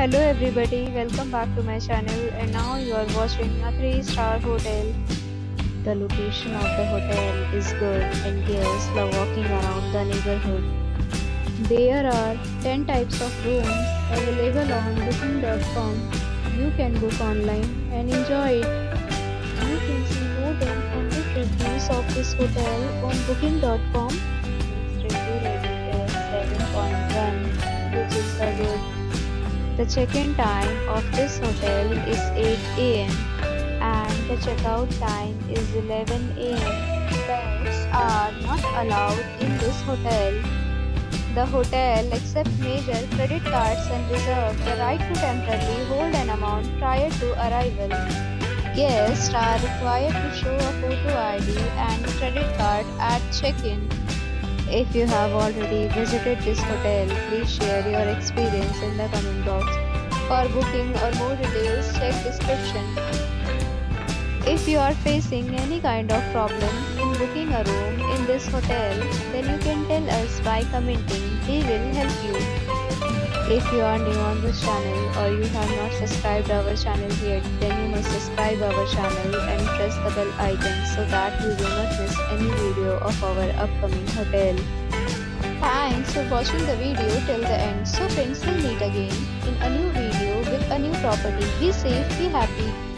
Hello everybody, welcome back to my channel and now you are watching a 3 star hotel. The location of the hotel is good and guests love walking around the neighborhood. There are 10 types of rooms available on booking.com. You can book online and enjoy it. You can see more than 100 reviews of this hotel on booking.com. Its review rating is 7.1 which is good. The check-in time of this hotel is 8 a.m. and the checkout time is 11 a.m. Pets are not allowed in this hotel. The hotel accepts major credit cards and reserves the right to temporarily hold an amount prior to arrival. Guests are required to show a photo ID and credit card at check-in. If you have already visited this hotel, please share your experience in the comment box. For booking or more details, check description. If you are facing any kind of problem in booking a room in this hotel, then you can tell us by commenting. We will help you. If you are new on this channel or you have not subscribed our channel yet, then you must subscribe our channel and press the bell icon so that you do not miss any video of our upcoming hotel. Thanks for watching the video till the end. So friends will meet again in a new property. Be safe, be happy.